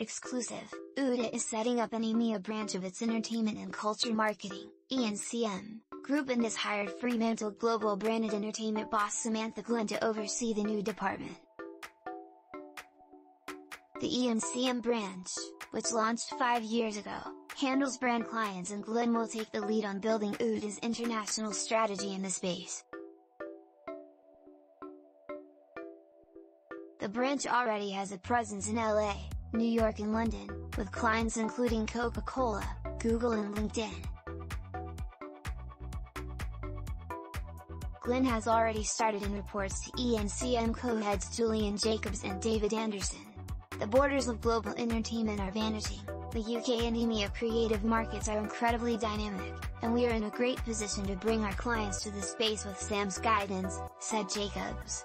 Exclusive, UTA is setting up an EMEA branch of its entertainment and culture marketing, E&CM, group and has hired Fremantle global branded entertainment boss Samantha Glynne to oversee the new department. The E&CM branch, which launched five years ago, handles brand clients and Glynne will take the lead on building UTA's international strategy in the space. The branch already has a presence in LA, New York and London, with clients including Coca-Cola, Google and LinkedIn. Glynne has already started in reports to E&CM co-heads Julian Jacobs and David Anderson. The borders of global entertainment are vanishing, the UK and EMEA creative markets are incredibly dynamic, and we are in a great position to bring our clients to the space with Sam's guidance, said Jacobs.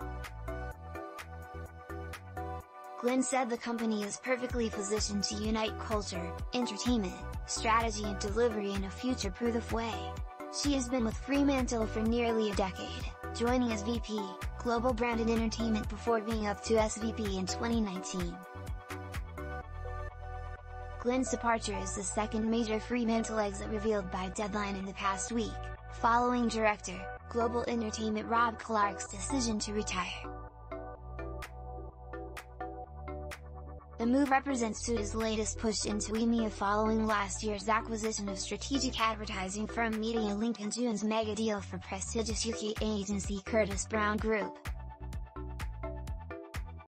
Glynne said the company is perfectly positioned to unite culture, entertainment, strategy and delivery in a future-proof way. She has been with Fremantle for nearly a decade, joining as VP, Global Branded Entertainment before being up to SVP in 2019. Glynne's departure is the second major Fremantle exit revealed by Deadline in the past week, following director, Global Entertainment Rob Clark's decision to retire. The move represents UTA's latest push into EMEA following last year's acquisition of strategic advertising firm MediaLink and June's mega deal for prestigious UK agency Curtis Brown Group.